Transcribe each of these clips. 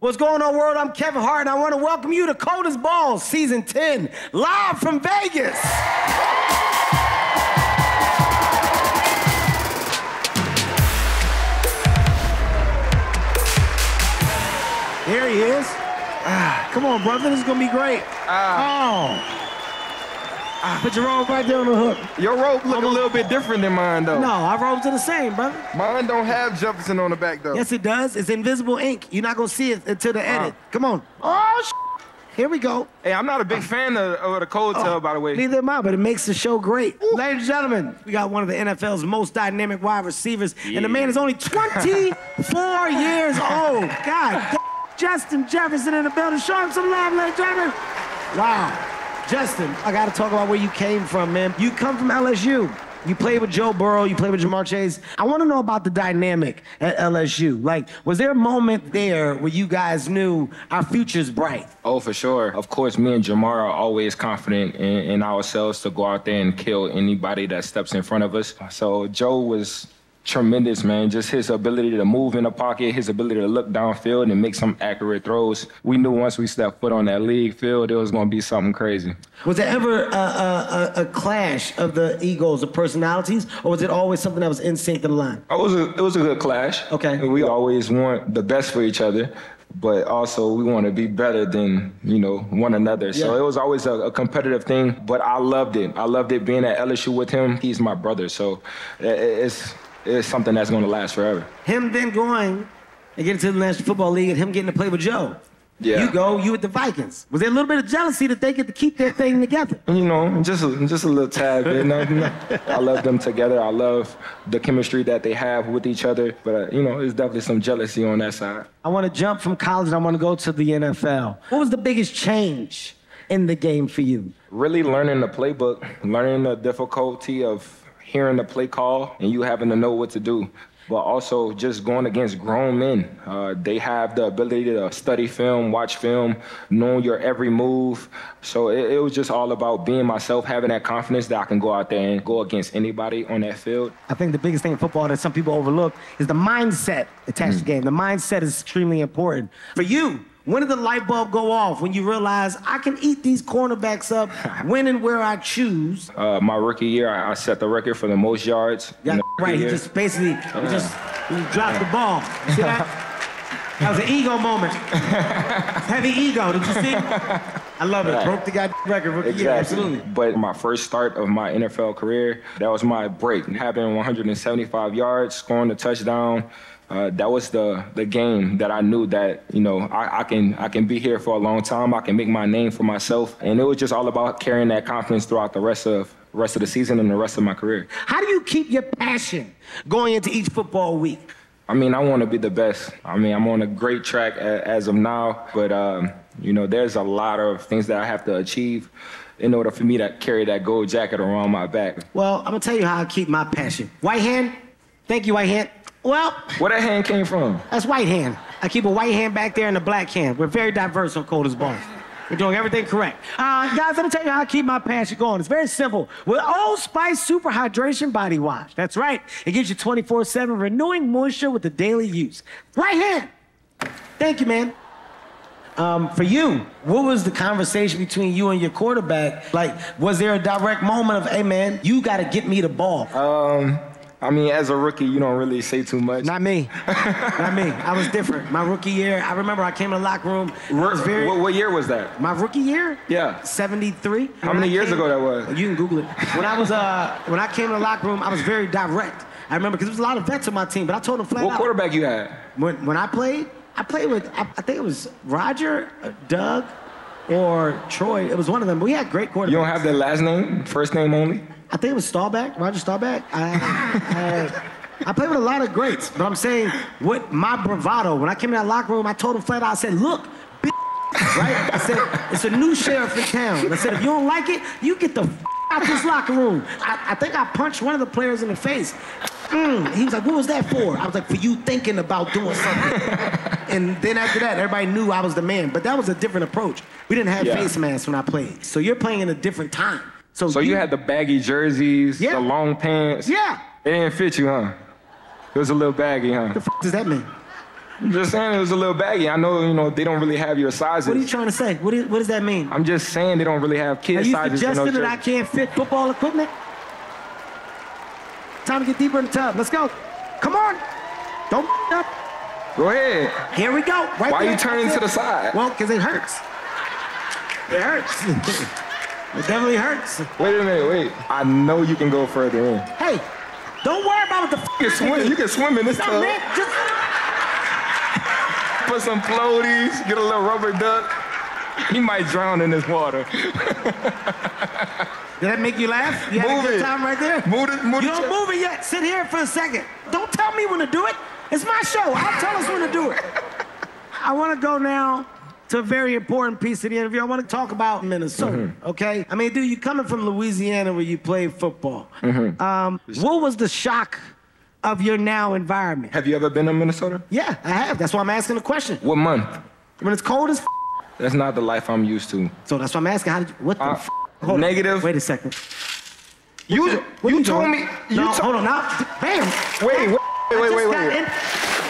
What's going on, world? I'm Kevin Hart, and I want to welcome you to Cold as Balls, Season 10, live from Vegas. There he is. Ah, come on, brother. This is going to be great. oh. Put your robe right there on the hook. Your rope look a little bit different than mine, though. No, our robes are the same, brother. Mine don't have Jefferson on the back, though. Yes, it does. It's invisible ink. You're not going to see it until the edit. Come on. Oh, sh- Here we go. Hey, I'm not a big fan of, of the cold oh, tub, by the way. Neither am I, but it makes the show great. Ladies and gentlemen, we got one of the NFL's most dynamic wide receivers, and the man is only 24 years old. God, Justin Jefferson in the building. Show him some love, ladies and gentlemen. Wow. Justin, I got to talk about where you came from, man. You come from LSU. You played with Joe Burrow, you played with Ja'Marr Chase. I want to know about the dynamic at LSU. Like, was there a moment there where you guys knew our future's bright? Oh, for sure. Of course, me and Ja'Marr are always confident in, in ourselves to go out there and kill anybody that steps in front of us. So Joe was tremendous, man. Just his ability to move in the pocket, his ability to look downfield and make some accurate throws. We knew once we stepped foot on that league field, it was going to be something crazy. Was there ever a, a, a, clash of the egos, the personalities, or was it always something that was in sync to the line? It was a, it was a good clash. Okay. We always want the best for each other. But also, we want to be better than you know one another. Yeah. So it was always a, a competitive thing. But I loved it. I loved it being at LSU with him. He's my brother, so it's it's something that's going to last forever. Him then going and getting to the National Football League and him getting to play with Joe. Yeah. You go, you with the Vikings. Was there a little bit of jealousy that they get to keep their thing together? You know, just a, just a little tad bit. No, no. I love them together. I love the chemistry that they have with each other. But uh, you know, there's definitely some jealousy on that side. I want to jump from college and I want to go to the NFL. What was the biggest change in the game for you? Really learning the playbook, learning the difficulty of hearing the play call and you having to know what to do. But also just going against grown men. Uh, they have the ability to study film, watch film, knowing your every move. So it, it was just all about being myself, having that confidence that I can go out there and go against anybody on that field. I think the biggest thing in football that some people overlook is the mindset attached to the game. The mindset is extremely important. For you, when did the light bulb go off when you realize I can eat these cornerbacks up when and where I choose? Uh, my rookie year, I, I set the record for the most yards. Yeah, right. He year. just basically he just he dropped the ball. See that? That was an ego moment. Heavy ego. Did you see? I love it. Right. Broke the guy record rookie year. Absolutely. But my first start of my NFL career, that was my break. Having 175 yards, scoring a touchdown. Uh, that was the the game that I knew that you know I, I can I can be here for a long time. I can make my name for myself, and it was just all about carrying that confidence throughout the rest of rest of the season and the rest of my career. How do you keep your passion going into each football week? I mean, I want to be the best. I mean, I'm on a great track a- as of now, but um, you know, there's a lot of things that I have to achieve in order for me to carry that gold jacket around my back. Well, I'm gonna tell you how I keep my passion. White hand. Thank you, white hand. Well, Where that hand came from? that's white hand. I keep a white hand back there and a black hand. We're very diverse on Cold as Balls. We're doing everything correct. Uh, guys, let me tell you how I keep my passion going. It's very simple. With Old Spice Super Hydration Body Wash. That's right. It gives you 24-7 renewing moisture with the daily use. Right hand. Thank you, man. Um, for you, what was the conversation between you and your quarterback? Like, was there a direct moment of, hey, man, you got to get me the ball? Um, I mean, as a rookie, you don't really say too much. Not me. Not me. I was different. My rookie year, I remember I came in the locker room. Was very, what, what year was that? my rookie year? Yeah. 73. How When many I years came- ago that was? You can Google it. When I was uh when I came in the locker room, I was very direct. I remember because there was a lot of vets on my team, but I told them flat What out. quarterback you had? When when I played, I played with I, I think it was Roger, uh, Doug, or Troy. It was one of them. But we had great quarterbacks. You don't have their last name, first name only? I think it was Staubach, Roger Staubach. I, I, I played with a lot of greats, but I'm saying with my bravado. When I came in that locker room, I told him flat out. I said, "Look, bitch, right? I said it's a new sheriff in town. I said if you don't like it, you get the f- out this locker room. I, I think I punched one of the players in the face. Mm. He was like, "What was that for?" I was like, "For you thinking about doing something." and then after that, everybody knew I was the man. But that was a different approach. We didn't have Yeah. face masks when I played, so you're playing in a different time. So, So you had the baggy jerseys, Yeah. the long pants. yeah. It didn't fit you, huh? It was a little baggy, huh? The f- does that mean? I'm just saying it was a little baggy. I know, you know, they don't really have your sizes. What are you trying to say? What, is, what does that mean? I'm just saying they don't really have kid Are you sizes. suggesting you know, that I can't fit football equipment? Time to get deeper in the tub. Let's go. Come on. Go ahead. Here we go. Right Why there. you turning to the side? Well, because it hurts. It hurts. it definitely hurts. Wait a minute, wait. I know you can go further in. Hey, don't worry about what the f- You can swim, you can swim in this No, tub. man, just Put some floaties, get a little rubber duck. He might drown in this water. Did that make you laugh? You had Move a good it. time right there? Move it, move You don't move it yet. Sit here for a second. Don't tell me when to do it. It's my show. I'll tell us when to do it. I want to go now to a very important piece of the interview. I want to talk about Minnesota, Mm-hmm. okay? I mean, dude, you coming from Louisiana where you played football. Mm-hmm. Um, what was the shock of your now environment? Have you ever been to Minnesota? Yeah, I have. That's why I'm asking the question. What month? When it's cold as f- That's not the life I'm used to. so that's why I'm asking. How did you, what the Uh, f- hold on. negative. Wait a second. You, What you told doing? me. You no, to- hold on. Now, bam. Wait, wait, Wait, wait, wait. in-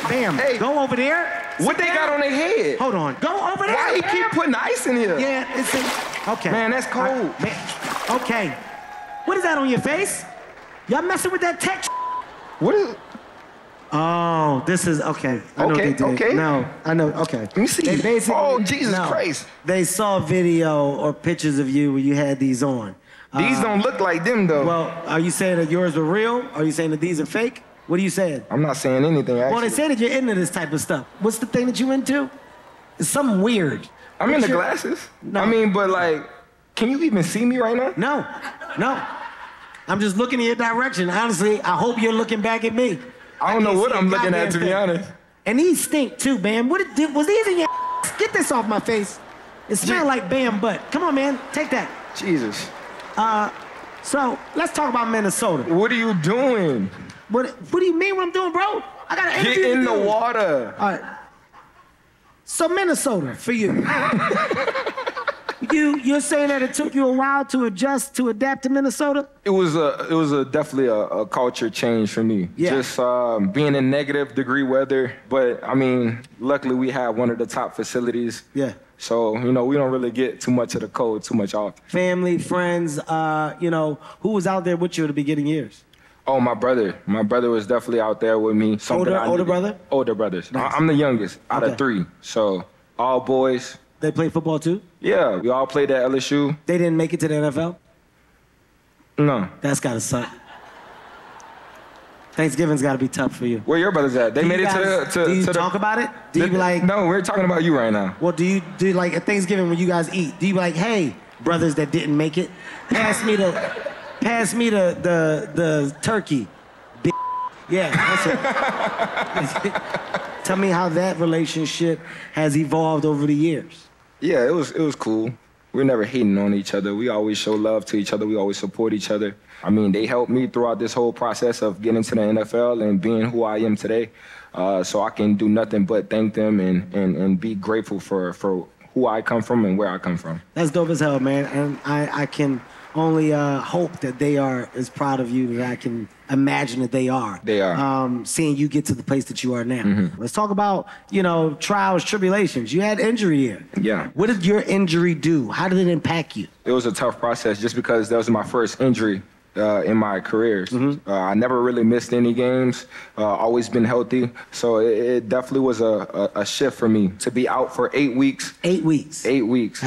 Bam. Hey. Go over there. What they got on their head? Hold on. Go over there. Why he keep putting ice in here? Yeah, it's in. Okay. Man, that's cold. Right, man. Okay. What is that on your face? Y'all messing with that tech? What is? Oh, this is okay. I know Okay, they did. okay. No, I know. Okay. Let me see. They basically, Oh, Jesus no. Christ. They saw video or pictures of you where you had these on. These Uh, don't look like them though. Well, are you saying that yours were real? Are you saying that these are fake? What are you saying? I'm not saying anything. Actually. Well, they say that you're into this type of stuff. What's the thing that you into? It's something weird. I'm in What's the your- glasses. No. I mean, but like, can you even see me right now? No, no. I'm just looking in your direction. Honestly, I hope you're looking back at me. I don't know what I'm looking at, to be honest. And these stink too, man. What it did was these in your Get this off my face. It smells like bam butt. Come on, man. Take that. Jesus. Uh, So let's talk about Minnesota. What are you doing? What What do you mean what I'm doing, bro? I got an Get interview in the water. All right. So Minnesota for you. you you're saying that it took you a while to adjust to adapt to Minnesota? It was a, it was a definitely a, a culture change for me. Yeah. Just um, being in negative degree weather, but I mean, luckily we have one of the top facilities. Yeah. So you know we don't really get too much of the cold too much often. Family, friends, uh, you know, who was out there with you at the beginning years? Oh, my brother. My brother was definitely out there with me. Something Older- older brother? Older brothers. Nice. I'm the youngest out Okay. of three. So all boys. They played football too? Yeah, we all played at LSU. They didn't make it to the NFL? No. That's gotta suck. Thanksgiving's gotta be tough for you. Where your brothers at? They Do made you it guys- to the to, Do you to talk the, about it? Do you the- like No, we're talking about you right now. Well, do you do like at Thanksgiving when you guys eat? Do you like, hey, brothers that didn't make it, pass me the, pass me the the the turkey, yeah. That's it. Tell me how that relationship has evolved over the years. Yeah, it was it was cool. We're never hating on each other. We always show love to each other. We always support each other. I mean, they helped me throughout this whole process of getting to the NFL and being who I am today. Uh, so I can do nothing but thank them and, and, and be grateful for, for who I come from and where I come from. That's dope as hell, man. And I, I can only uh, hope that they are as proud of you that I can imagine that they are. They are. Um, seeing you get to the place that you are now. Let's talk about, you know, trials, tribulations. You had injury here. Yeah. What did your injury do? How did it impact you? It was a tough process just because that was my first injury uh, in my careers. Uh, I never really missed any games, uh, always been healthy. So it, it definitely was a, a, a shift for me to be out for eight weeks. Eight weeks. Eight weeks.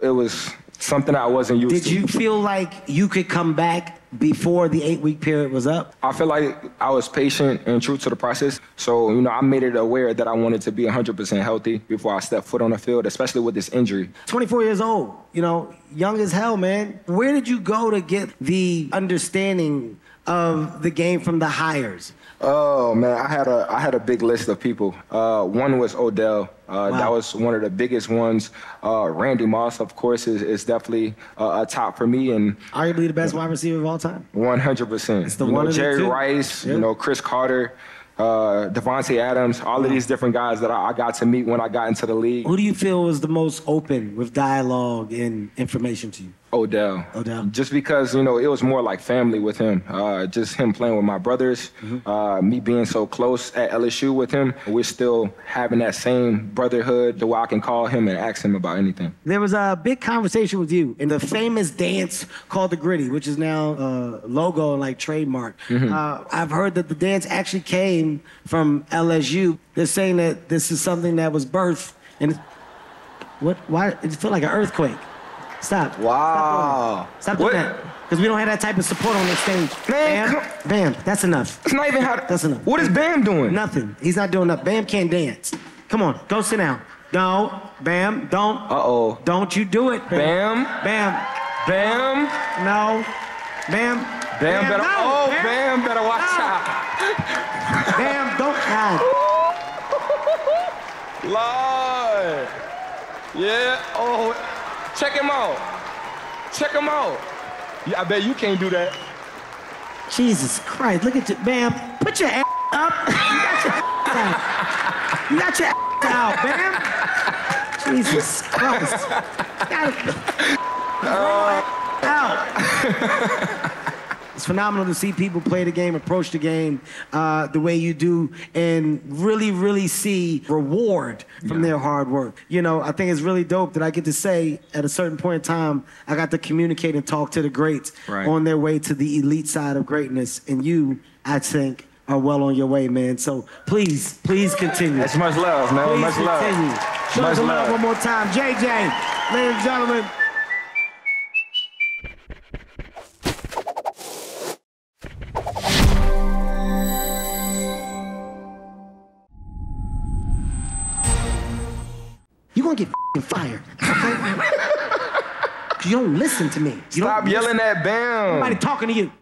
It was something I wasn't used Did to. you feel like you could come back before the eight week period was up? I feel like I was patient and true to the process. So, you know, I made it aware that I wanted to be 100% healthy before I stepped foot on the field, especially with this injury. 24 years old, you know, young as hell, man. Where did you go to get the understanding of the game from the hires? Oh man, I had a I had a big list of people. Uh, one was Odell. Uh, Wow. That was one of the biggest ones. Uh, Randy Moss, of course, is, is definitely uh, a top for me, and Arguably the best wide receiver of all time. 100. percent It's the you one know, Jerry. Rice, you know Cris Carter, uh, Davante Adams, all of these different guys that I, I got to meet when I got into the league. Who do you feel was the most open with dialogue and information to you? Odell. Odell. Just because, you know, it was more like family with him. Uh, just him playing with my brothers, mm-hmm. uh, me being so close at LSU with him, we're still having that same brotherhood to where I can call him and ask him about anything. There was a big conversation with you in the famous dance called the Griddy, which is now a logo and like trademark. Mm-hmm. Uh, I've heard that the dance actually came from LSU. They're saying that this is something that was birthed and what? Why? It felt like an earthquake. Stop. Wow. Stop doing, that. Because we don't have that type of support on the stage. Man, Bam, Bam, that's enough. It's not even how. That's enough. What is Bam doing? Nothing. He's not doing enough. Bam can't dance. Come on, go sit down. No, Bam, don't. Uh oh. Don't you do it, Bam. Bam. Bam. No. Bam. Bam, Bam better. No. Oh, Bam. Bam better watch no. out. Bam, don't. Lord. Yeah. Oh, check him out. Check him out. Yeah, I bet you can't do that. Jesus Christ, look at you. Bam, put your ass up. you got your ass out, Bam. Jesus Christ. Got it. Uh, out. It's phenomenal to see people play the game, approach the game uh, the way you do, and really, really see reward from yeah. their hard work. You know, I think it's really dope that I get to say at a certain point in time, I got to communicate and talk to the greats right. on their way to the elite side of greatness. And you, I think, are well on your way, man. So please, please continue. That's much love, man. Please much continue. love. Show much love. love one more time. JJ, ladies and gentlemen. You're gonna fired. Okay? you don't listen to me. You Stop yelling at Bam. Nobody talking to you.